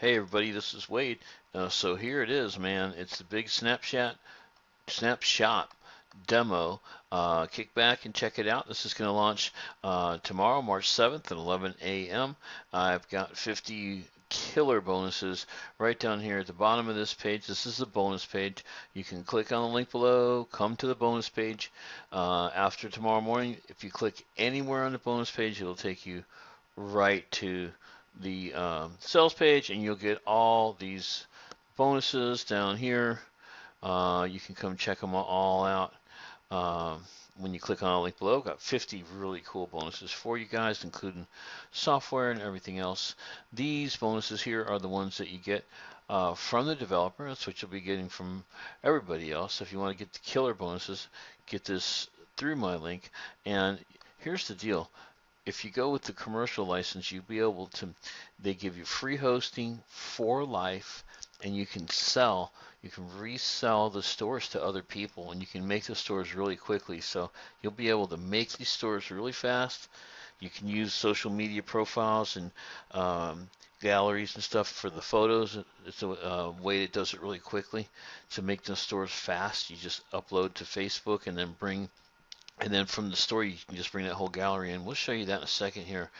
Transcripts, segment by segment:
Hey everybody, this is Wade. Uh, so here it is, man. It's the big SnapiShop, SnapiShop demo. Uh, kick back and check it out. This is going to launch uh, tomorrow, March 7th at 11 a.m. I've got 50 killer bonuses right down here at the bottom of this page. This is the bonus page. You can click on the link below, come to the bonus page. Uh, after tomorrow morning, if you click anywhere on the bonus page, it'll take you right to the um, sales page and you'll get all these bonuses down here. Uh, you can come check them all out. Um, when you click on the link below, got 50 really cool bonuses for you guys, including software and everything else. These bonuses here are the ones that you get uh, from the developer. That's what you'll be getting from everybody else. If you want to get the killer bonuses, get this through my link. And here's the deal if you go with the commercial license, you'll be able to, they give you free hosting for life, and you can sell, you can resell the stores to other people, and you can make the stores really quickly. So you'll be able to make these stores really fast. You can use social media profiles and um, galleries and stuff for the photos. It's a way that does it really quickly to make the stores fast. You just upload to Facebook and then bring and then from the store you can just bring that whole gallery in. We'll show you that in a second here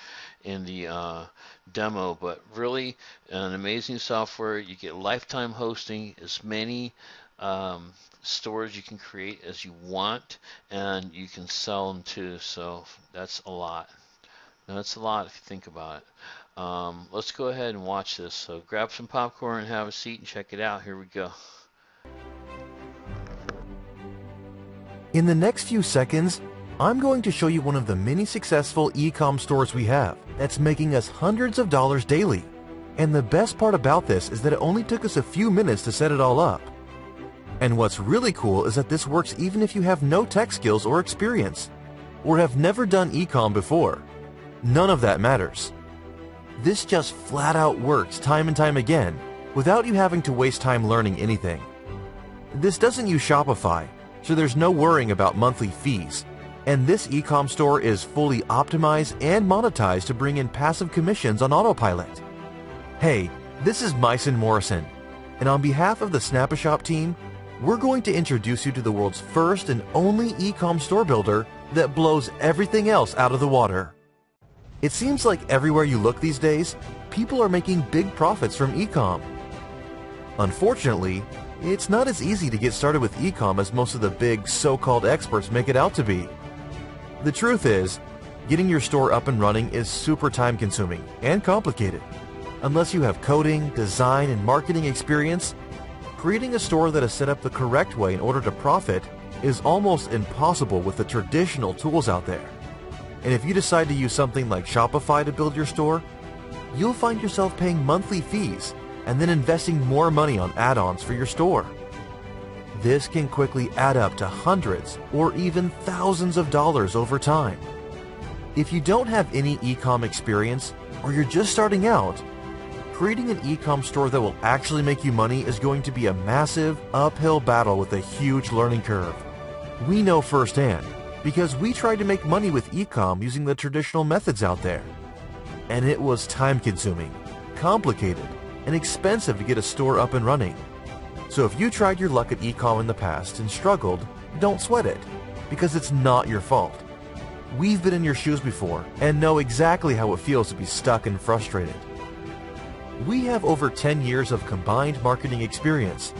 in the uh, demo, but really an amazing software. You get lifetime hosting, as many um, stores you can create as you want, and you can sell them too. So that's a lot. that's a lot if you think about it. Um, let's go ahead and watch this. So grab some popcorn and have a seat and check it out. Here we go. In the next few seconds, I'm going to show you one of the many successful e-com stores we have that's making us hundreds of dollars daily. And the best part about this is that it only took us a few minutes to set it all up. And what's really cool is that this works even if you have no tech skills or experience, or have never done e-com before. None of that matters. This just flat out works time and time again without you having to waste time learning anything. This doesn't use Shopify, so there's no worrying about monthly fees. And this ecom store is fully optimized and monetized to bring in passive commissions on autopilot. Hey, this is Myson Morrison, and on behalf of the SnapiShop team, we're going to introduce you to the world's first and only ecom store builder that blows everything else out of the water. It seems like everywhere you look these days, people are making big profits from ecom. Unfortunately, it's not as easy to get started with ecom as most of the big so-called experts make it out to be. The truth is, getting your store up and running is super time consuming and complicated. Unless you have coding, design, and marketing experience, creating a store that is set up the correct way in order to profit is almost impossible with the traditional tools out there. And if you decide to use something like Shopify to build your store, you'll find yourself paying monthly fees and then investing more money on add-ons for your store. This can quickly add up to hundreds or even thousands of dollars over time. If you don't have any ecom experience or you're just starting out, creating an ecom store that will actually make you money is going to be a massive uphill battle with a huge learning curve. We know firsthand because we tried to make money with ecom using the traditional methods out there. And it was time consuming, complicated, and expensive to get a store up and running. So if you tried your luck at ecom in the past and struggled, don't sweat it, because it's not your fault. We've been in your shoes before and know exactly how it feels to be stuck and frustrated. We have over 10 years of combined marketing experience,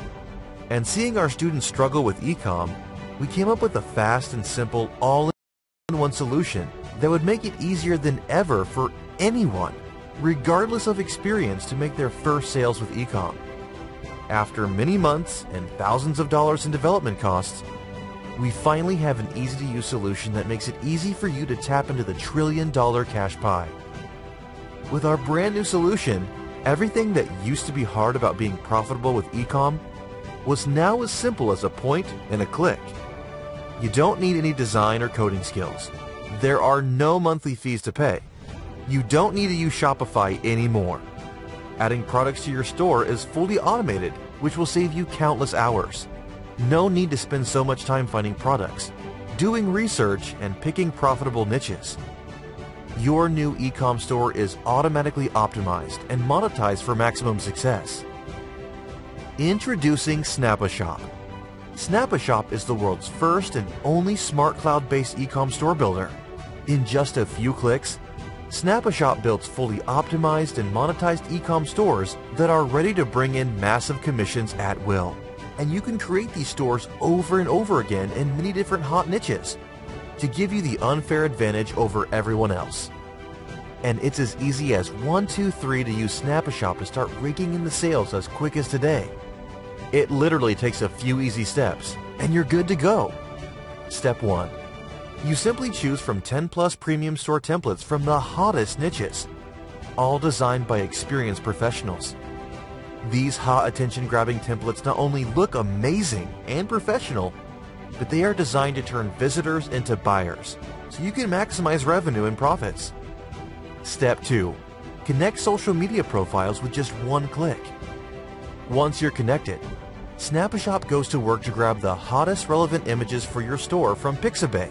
and seeing our students struggle with ecom, we came up with a fast and simple all-in-one solution that would make it easier than ever for anyone regardless of experience, to make their first sales with ecom. After many months and thousands of dollars in development costs, we finally have an easy-to-use solution that makes it easy for you to tap into the trillion-dollar cash pie. With our brand new solution, everything that used to be hard about being profitable with ecom was now as simple as a point and a click. You don't need any design or coding skills. There are no monthly fees to pay. You don't need to use Shopify anymore. Adding products to your store is fully automated, which will save you countless hours. No need to spend so much time finding products, doing research, and picking profitable niches. your new ecom store is automatically optimized and monetized for maximum success. Introducing SnapiShop. SnapiShop is the world's first and only smart cloud-based ecom store builder. In just a few clicks, SnapiShop builds fully optimized and monetized ecom stores that are ready to bring in massive commissions at will. And you can create these stores over and over again in many different hot niches to give you the unfair advantage over everyone else. And it's as easy as 1, 2, 3 to use SnapiShop to start raking in the sales as quick as today. It literally takes a few easy steps, and you're good to go. Step 1. You simply choose from 10 plus premium store templates from the hottest niches, all designed by experienced professionals. These hot attention-grabbing templates not only look amazing and professional, but they are designed to turn visitors into buyers, so you can maximize revenue and profits. Step 2. Connect social media profiles with just one click. Once you're connected, SnapiShop goes to work to grab the hottest relevant images for your store from Pixabay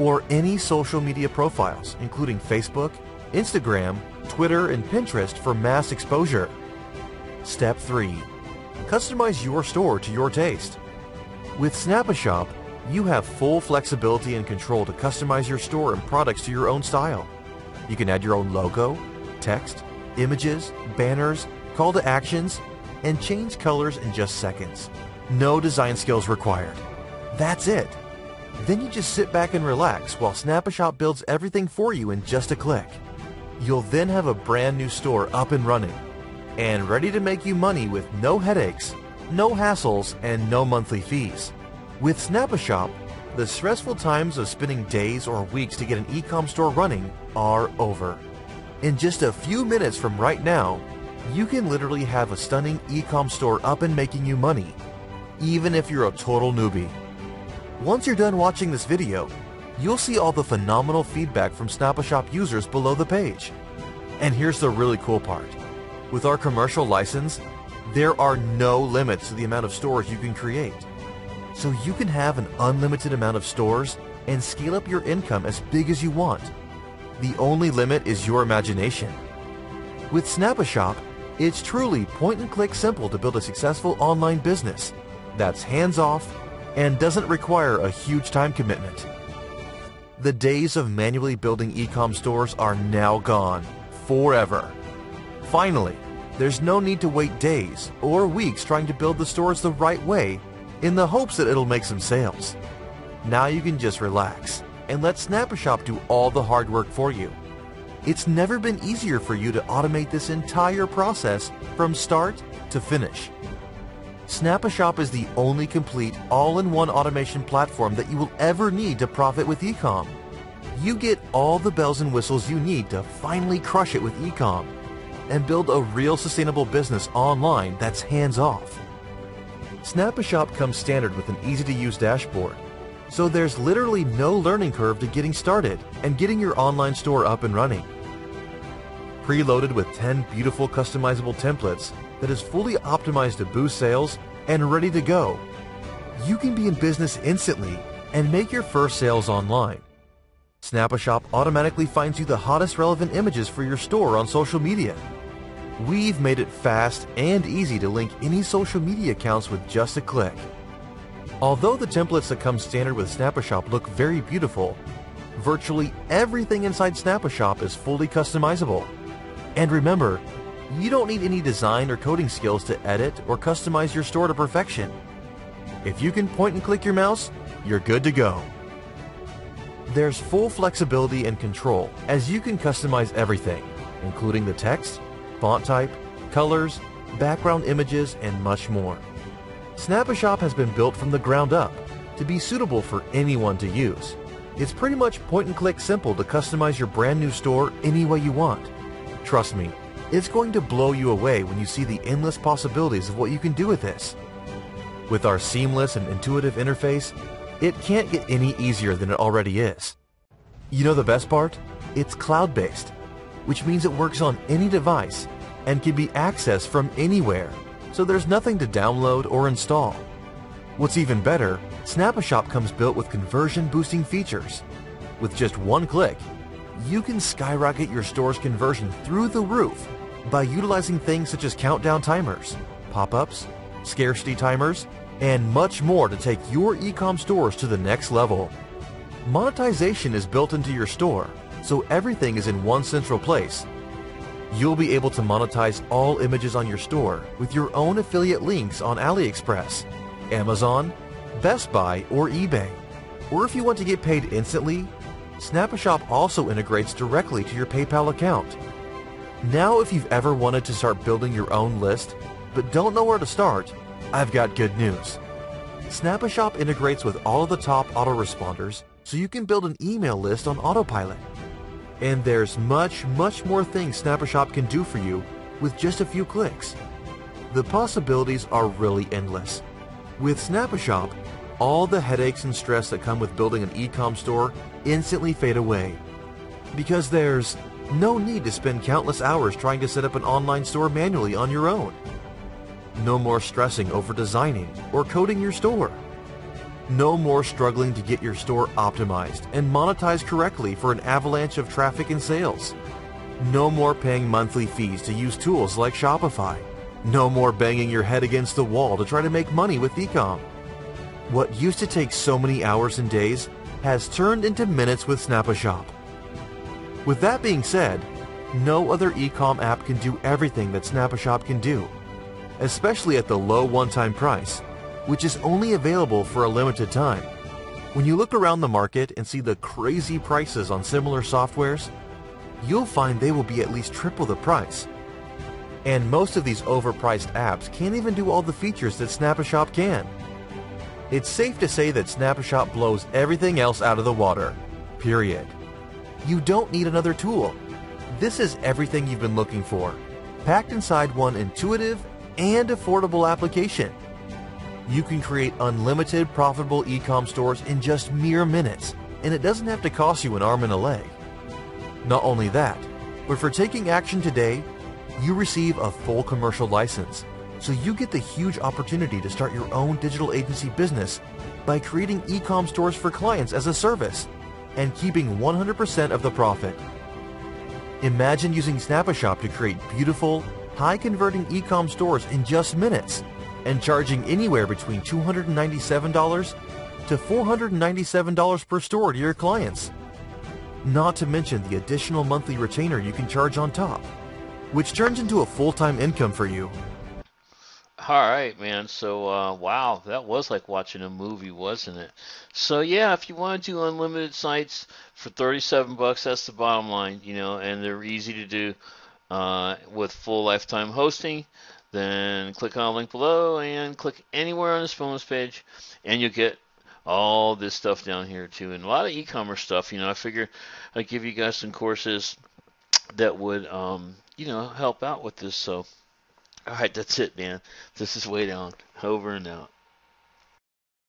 or any social media profiles, including Facebook, Instagram, Twitter, and Pinterest for mass exposure. Step 3. Customize your store to your taste. With SnapiShop, you have full flexibility and control to customize your store and products to your own style. You can add your own logo, text, images, banners, call to actions, and change colors in just seconds. No design skills required. That's it. Then you just sit back and relax while SnapiShop builds everything for you in just a click. You'll then have a brand new store up and running and ready to make you money with no headaches, no hassles, and no monthly fees. With SnapiShop, the stressful times of spending days or weeks to get an e-com store running are over. In just a few minutes from right now, you can literally have a stunning e-com store up and making you money, even if you're a total newbie. Once you're done watching this video, you'll see all the phenomenal feedback from SnapiShop users below the page. And here's the really cool part. With our commercial license, there are no limits to the amount of stores you can create. So you can have an unlimited amount of stores and scale up your income as big as you want. The only limit is your imagination. With SnapiShop, it's truly point and click simple to build a successful online business that's hands off and doesn't require a huge time commitment. The days of manually building e-com stores are now gone, forever. Finally, there's no need to wait days or weeks trying to build the stores the right way in the hopes that it'll make some sales. Now you can just relax and let SnapiShop do all the hard work for you. It's never been easier for you to automate this entire process from start to finish. SnapiShop is the only complete all-in-one automation platform that you will ever need to profit with ecom. You get all the bells and whistles you need to finally crush it with ecom and build a real sustainable business online that's hands-off. SnapiShop comes standard with an easy-to-use dashboard, so there's literally no learning curve to getting started and getting your online store up and running. Preloaded with 10 beautiful customizable templates that is fully optimized to boost sales and ready to go, you can be in business instantly and make your first sales online. SnapiShop automatically finds you the hottest relevant images for your store on social media We've made it fast and easy to link any social media accounts with just a click. Although the templates that come standard with SnapiShop look very beautiful, virtually everything inside SnapiShop is fully customizable. And remember, you don't need any design or coding skills to edit or customize your store to perfection. If you can point and click your mouse, you're good to go. There's full flexibility and control as you can customize everything, including the text, font type, colors, background images, and much more. SnapiShop has been built from the ground up to be suitable for anyone to use. It's pretty much point and click simple to customize your brand new store any way you want. Trust me, it's going to blow you away when you see the endless possibilities of what you can do with this. With our seamless and intuitive interface, it can't get any easier than it already is. You know the best part? It's cloud-based, which means it works on any device and can be accessed from anywhere, so there's nothing to download or install. What's even better, SnapiShop comes built with conversion boosting features. With just one click, you can skyrocket your store's conversion through the roof by utilizing things such as countdown timers, pop-ups, scarcity timers, and much more to take your ecom stores to the next level. Monetization is built into your store, so everything is in one central place. You'll be able to monetize all images on your store with your own affiliate links on AliExpress, Amazon, Best Buy, or eBay. Or if you want to get paid instantly, SnapiShop also integrates directly to your PayPal account. Now if you've ever wanted to start building your own list, but don't know where to start, I've got good news. SnapiShop integrates with all of the top autoresponders so you can build an email list on autopilot. And there's much, much more things SnapiShop can do for you with just a few clicks. The possibilities are really endless. With SnapiShop, all the headaches and stress that come with building an e-com store instantly fade away. Because there's no need to spend countless hours trying to set up an online store manually on your own. No more stressing over designing or coding your store. No more struggling to get your store optimized and monetized correctly for an avalanche of traffic and sales. No more paying monthly fees to use tools like Shopify. No more banging your head against the wall to try to make money with ecom. What used to take so many hours and days has turned into minutes with SnapiShop. With that being said, no other ecom app can do everything that SnapiShop can do, especially at the low one-time price, which is only available for a limited time. When you look around the market and see the crazy prices on similar softwares, you'll find they will be at least triple the price. And most of these overpriced apps can't even do all the features that SnapiShop can. It's safe to say that SnapiShop blows everything else out of the water. Period. You don't need another tool. This is everything you've been looking for, packed inside one intuitive and affordable application. You can create unlimited profitable e-com stores in just mere minutes, and it doesn't have to cost you an arm and a leg. Not only that, but for taking action today, you receive a full commercial license, so you get the huge opportunity to start your own digital agency business by creating e-com stores for clients as a service and keeping 100% of the profit. Imagine using SnapiShop to create beautiful, high-converting e-com stores in just minutes and charging anywhere between $297 to $497 per store to your clients. Not to mention the additional monthly retainer you can charge on top, which turns into a full-time income for you. All right, man. So, uh, wow, that was like watching a movie, wasn't it? So, yeah, if you want to do unlimited sites for 37 bucks, that's the bottom line, you know, and they're easy to do uh, with full lifetime hosting. Then click on the link below and click anywhere on this bonus page, and you'll get all this stuff down here too, and a lot of e-commerce stuff. You know, I figure I'd give you guys some courses that would, um, you know, help out with this. So. All right, that's it, man. This is way down. Over and out.